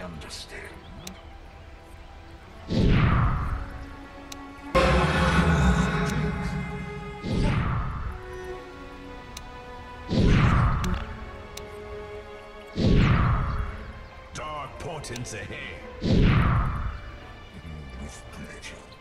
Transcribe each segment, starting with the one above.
understand. Dark portents ahead. With pleasure.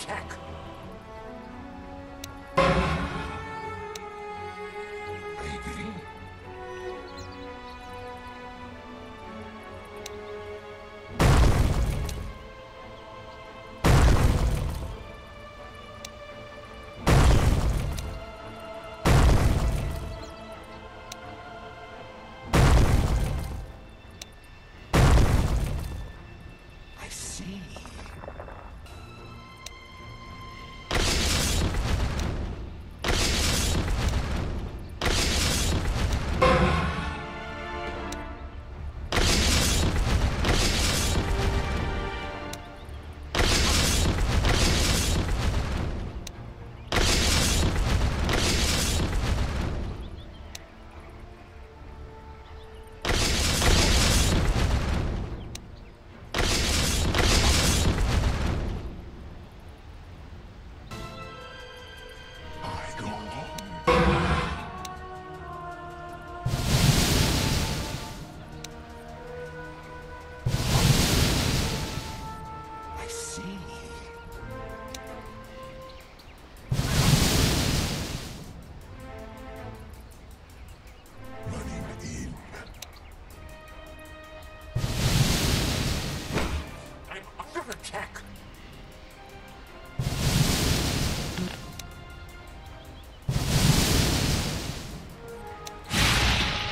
attack.